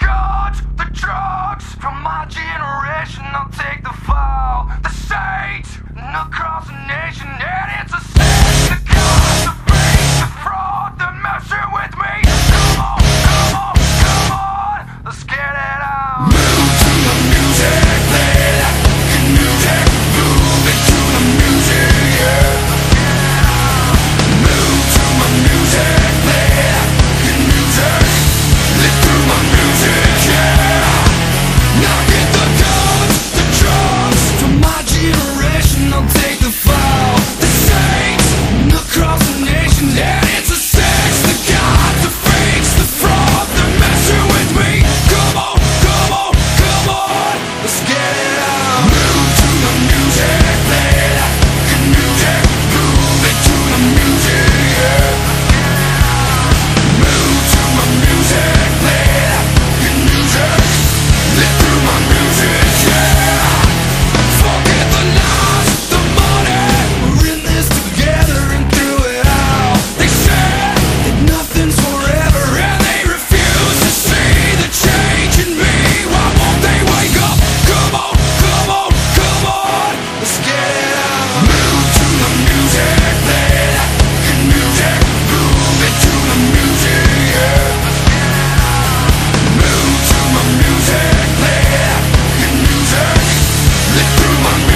God!